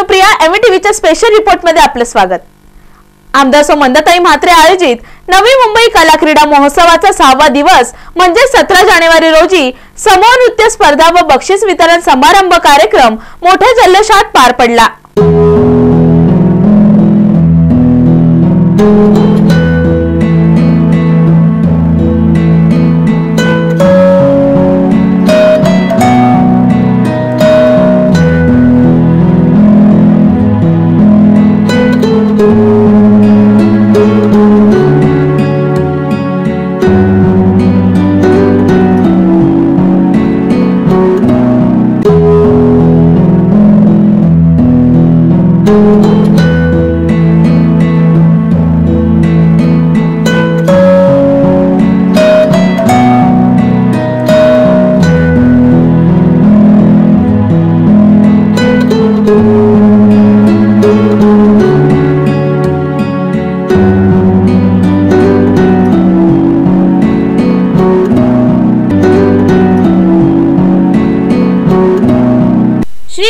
Anupriya एमटीव्हीच्या special रिपोर्टमध्ये आपलं स्वागत. आमदार सो मंदताई म्हात्रे आयोजित नवी मुंबई कला क्रीडा महोत्सवाचा सहावा दिवस म्हणजे सतरा जानेवारी रोजी समूह नृत्य स्पर्धा व बक्षीस वितरण समारंभ कार्यक्रम मोठ्या जल्लोषात पार पडला.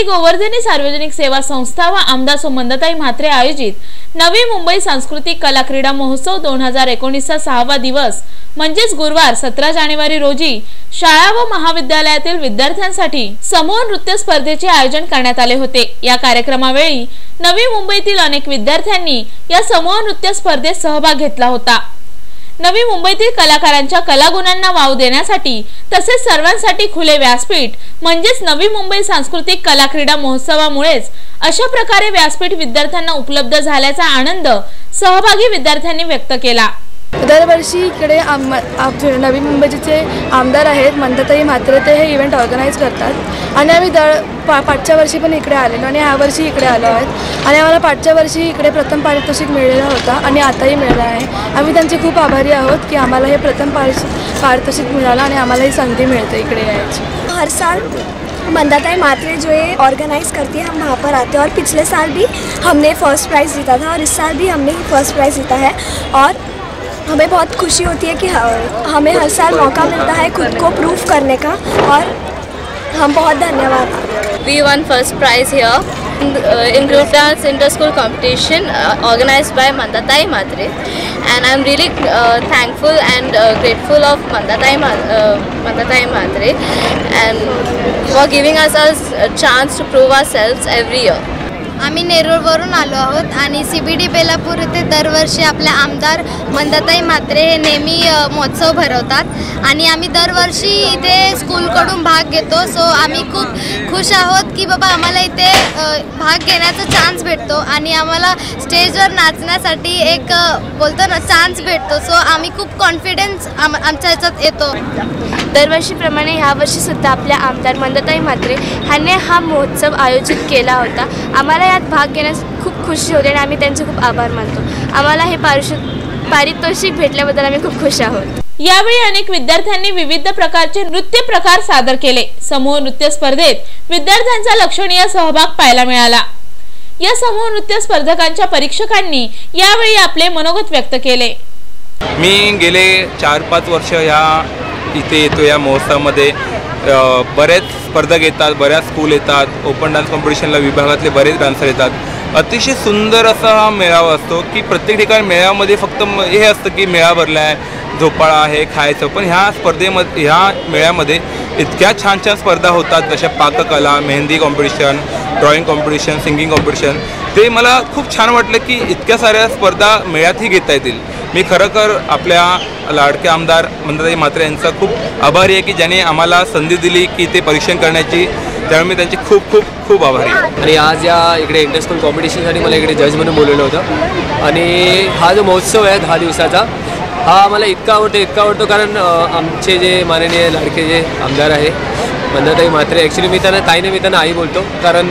श्री गोवर्धनी सार्वजनिक सेवा संस्था व आमदार सुमंदताई म्हात्रे आयोजित नवी मुंबई सांस्कृतिक कला क्रीडा महोत्सव दोन हजार एकोणीसचा सहावा दिवस म्हणजेच गुरुवार सतरा जानेवारी रोजी शाळा व महाविद्यालयातील विद्यार्थ्यांसाठी समूह नृत्य स्पर्धेचे आयोजन करण्यात आले होते. या कार्यक्रमावेळी नवी मुंबईतील अनेक विद्यार्थ्यांनी या समूह नृत्य स्पर्धेत सहभाग घेतला होता. नवी मुंबईतील कलाकारांच्या कलागुणांना वाव देण्यासाठी तसेच सर्वांसाठी खुले व्यासपीठ म्हणजेच नवी मुंबई सांस्कृतिक कला क्रीडा महोत्सवामुळेच अशा प्रकारे व्यासपीठ विद्यार्थ्यांना उपलब्ध झाल्याचा आनंद सहभागी विद्यार्थ्यांनी व्यक्त केला. दरवर्षी इकडे आम आप नवी मुंबईचे आमदार आहेत मंदताई मात्र ते हे इव्हेंट ऑर्गनाईज करतात. आणि आम्ही दर पा पाठच्या वर्षी पण इकडे आलेलो आणि ह्या वर्षी इकडे आलो आहेत. आणि आम्हाला पाठच्या वर्षी इकडे प्रथम पारितोषिक मिळालेला होता आणि आताही मिळाला आहे. आम्ही त्यांचे खूप आभारी आहोत की आम्हाला हे प्रथम पारिश पारितोषिक मिळालं आणि आम्हाला ही संधी मिळते इकडे यायची. हर साल मंदाताई मात्रे जो है ऑर्गेनाइज करती है हम वहाँ पर आते हैं. और पिछले साल भी हमने फर्स्ट प्राइज़ जीता था और इस साल भी हमने फर्स्ट प्राइज़ जीता है. और हमें बहुत खुशी होती है कि हमें हर साल मौका मिलता है खुद को प्रूफ करने का और हम बहुत धन्यवाद। We won first prize here in group dance inter school competition organise by Mandatai Matre and I am really thankful and grateful of Mandatai Mandatai Matre and for giving us us chance to prove our self every year आम्ही नेरूळवरून आलो आहोत आणि C B D Belapur येथे दरवर्षी आपले आमदार मंदताई म्हात्रे हे नेहमी महोत्सव भरवतात. आणि आम्ही दरवर्षी इथे स्कूलकडून भाग घेतो. सो आम्ही खूप खुश आहोत की बाबा आम्हाला इथे भाग घेण्याचा चान्स भेटतो. आणि आम्हाला स्टेजवर नाचण्यासाठी एक बोलतो ना चान्स भेटतो. सो आम्ही खूप कॉन्फिडन्स आम आमच्या ह्याच्यात येतो. दरवर्षीप्रमाणे ह्यावर्षीसुद्धा आपल्या आमदार मंदताई म्हात्रे ह्याने हा महोत्सव आयोजित केला होता. आम्हाला यात भाग घेण्यास खूप खुशी होते आणि आम्ही त्यांचे खूप आभार मानतो. आम्हाला हे पारिश पारितोषिक भेटल्याबद्दल आम्ही खूप खुश आहोत. यावेळी अनेक विद्यार्थ्यांनी विविध प्रकारचे नृत्य प्रकार सादर केले. समूह नृत्य स्पर्धेत विद्यार्थ्यांचा लक्षणीय सहभाग पाहायला मिळाला. या समूह नृत्य स्पर्धकांच्या परीक्षकांनी यावेळी आपले मनोगत व्यक्त केले. मी गेले चार पाच वर्ष ह्या इथे येतो या महोत्सवामध्ये. बऱ्याच स्पर्धक येतात बऱ्याच स्कूल येतात. ओपन डान्स कॉम्पिटिशनला विभागातले बरेच डान्सर येतात. अतिशय सुंदर असा हा मेळावा असतो की प्रत्येक ठिकाणी मेळाव्यामध्ये फक्त म- हे असतं की मेळा भरला आहे झोपाळा आहे खायचं. पण ह्या स्पर्धेमध्ये ह्या मेळ्यामध्ये इतक्या छान छान स्पर्धा होतात जशा पाककला mehndi competition drawing competition singing competition ते मला खूप छान वाटलं की इतक्या साऱ्या स्पर्धा मेळ्यातही घेता येतील. मी खरोखर आपल्या लाडके आमदार मंदाताई म्हात्रे यांचा खूप आभारी आहे की ज्यांनी आम्हाला संधी दिली की ते परीक्षण करण्याची. त्यामुळे मी त्यांचे खूप खूप खूप आभारी आणि आज या इकडे इंटरनॅशनल कॉम्पिटिशनसाठी मला इकडे जज म्हणून बोलवलं होतं. आणि हा जो महोत्सव आहे दहा दिवसाचा हा मला इतका आवडतो इतका आवडतो कारण आमचे जे माननीय लाडके जे आमदार आहे मंदाताई म्हात्रे ॲक्च्युली मी त्यांना ताईने मी त्यांना आई बोलतो. कारण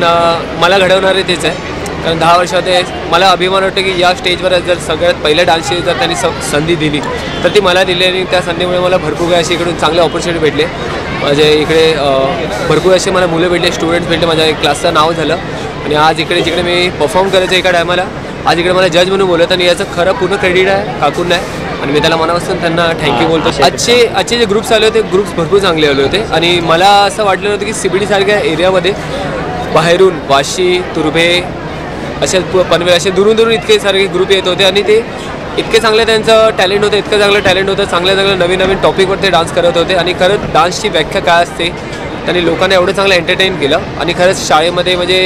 मला घडवणारे तेच आहे. कारण दहा वर्षात मला अभिमान वाटतो की या स्टेजवर जर सगळ्यात पहिल्या डान्सची जर त्यांनी संधी दिली तर ती मला दिली आणि त्या संधीमुळे मला भरपूर काही असे इकडून चांगले ऑपॉर्च्युनिटी भेटले. माझे इकडे भरपूर असे मला मुलं भेटले स्टुडंट्स भेटले माझ्या क्लासचं नाव झालं. आणि आज इकडे जिकडे मी परफॉर्म करायचं एका टायमाला आज इकडे मला जज म्हणून बोलत आणि याचं खरं पूर्ण क्रेडिट आहे काकून आहे. आणि मी त्याला मनापासून त्यांना थँक्यू बोलतो आजचे आजचे जे ग्रुप्स आले होते ग्रुप्स भरपूर चांगले आले होते. आणि मला असं वाटलं होतं की सी बी सारख्या एरियामध्ये बाहेरून वाशी तुर्भे असे पनवेल असे दुरून दुरून इतके सारे ग्रुप येत होते. आणि ते इतके चांगले त्यांचं टॅलेंट होतं इतकं चांगलं टॅलेंट होतं चांगल्या चांगल्या नवीन नवीन टॉपिकवर ते डान्स करत होते. आणि खरंच डान्सची व्याख्या काय असते त्यांनी लोकांना एवढं चांगलं एंटरटेन केलं. आणि खरंच शाळेमध्ये म्हणजे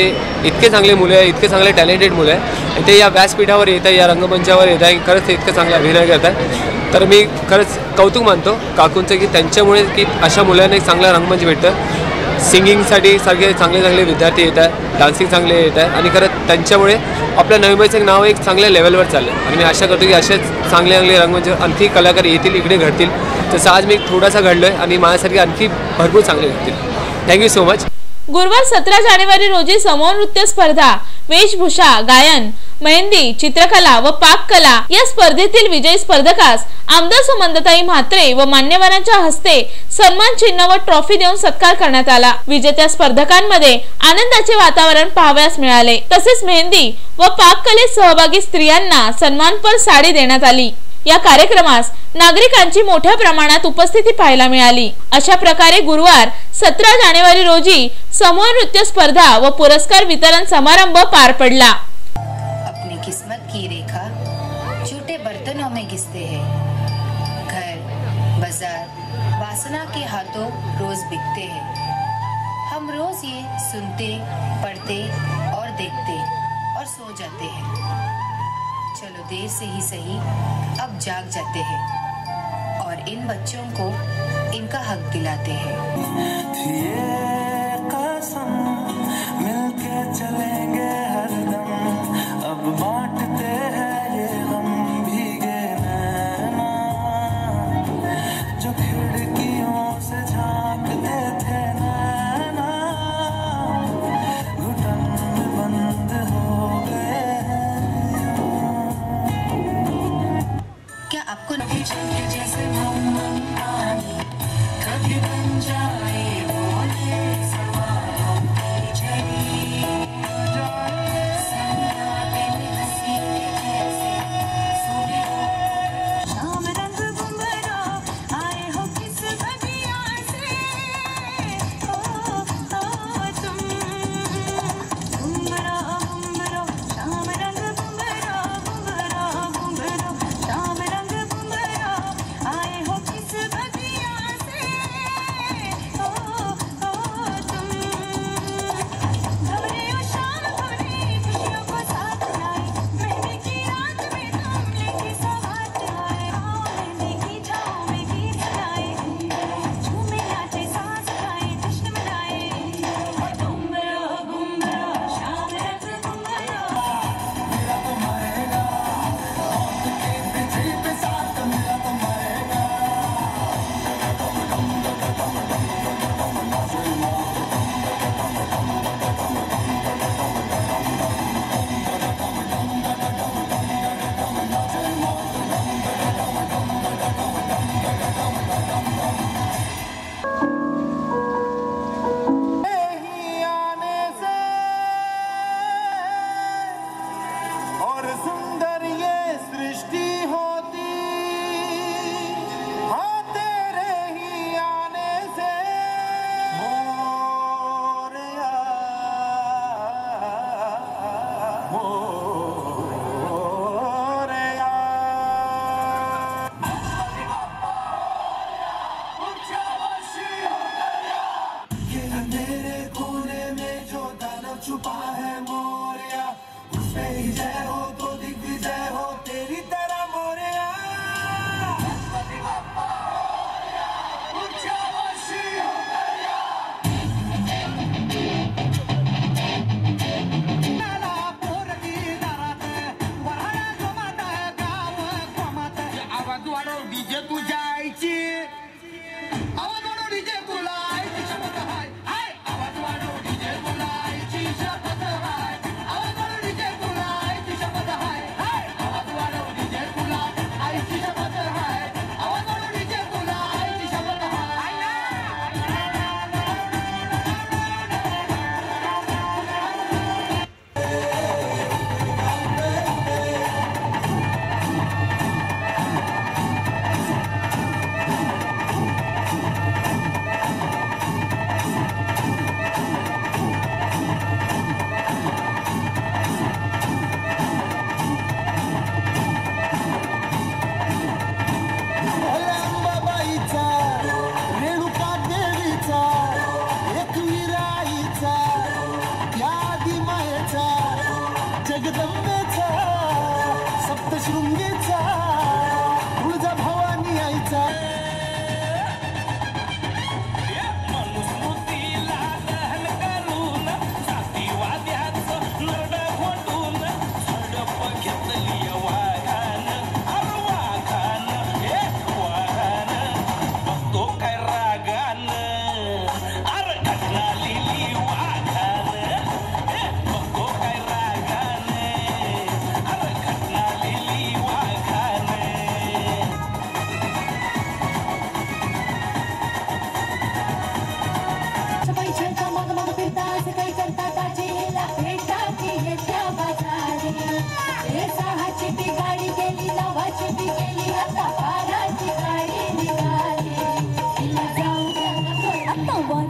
इतके चांगले मुलं आहे इतके चांगले टॅलेंटेड मुलं आहे आणि ते या व्यासपीठावर येत आहे या रंगमंचावर येत आहे खरंच ते इतकं चांगला अभिनय करत आहे तर मी खरंच कौतुक मानतो काकूंचं की त्यांच्यामुळे की अशा मुलांना एक चांगला रंगमंच भेटतं सिंगिंगसाठी सगळे चांगले चांगले विद्यार्थी येत आहेत डान्सिंग चांगले येत आहे आणि खरं त्यांच्यामुळे आपल्या नवी मुंबईचं एक नाव एक चांगल्या लेवलवर चाललं आहे आणि मी आशा करतो की असेच चांगले चांगले रंगमंच म्हणजे आणखी कलाकार येतील इकडे घडतील. तसं आज मी थोडासा घडलो आहे आणि माझ्यासारखे आणखी भरपूर चांगले घडतील. थँक्यू सो मच गुरुवार सतरा जानेवारी रोजी समूह नृत्य स्पर्धा वेशभूषा गायन. मेहंदी चित्रकला व पाककला या स्पर्धेतील विजयी स्पर्धकास आमदार सुमंदताई म्हात्रे व मान्यवरांच्या हस्ते सन्मान चिन्ह व ट्रॉफी देऊन सत्कार करण्यात आला. विजेत्या स्पर्धकांमध्ये आनंदाचे वातावरण पाहावयास मिळाले. तसेच मेहंदी व पाककलेत सहभागी स्त्रियांना सन्मानपर साडी देण्यात आली. या कार्यक्रमास नागरिकांची मोठ्या प्रमाणात उपस्थिती पाहायला मिळाली. अशा प्रकारे गुरुवार सतरा जानेवारी रोजी समूह नृत्य स्पर्धा व पुरस्कार वितरण समारंभ पार पडला. छोटे बर्तनों में घिसते हैं। घर, बाज़ार, वासना के हाथों रोज बिकते हैं। हम रोज ये सुनते, पढ़ते और देखते और सो जाते हैं। चलो देर से ही सही, अब जाग जाते हैं और इन बच्चों को इनका हक दिलाते हैं।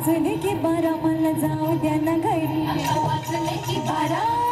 वाचले की बारा मला जाऊ द्या ना घरी. वाचले की बारा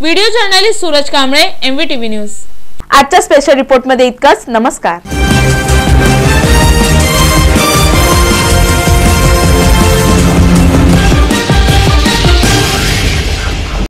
video journalist Suraj Kamble MVTV news आजच्या स्पेशल रिपोर्टमध्ये इतकंच. नमस्कार.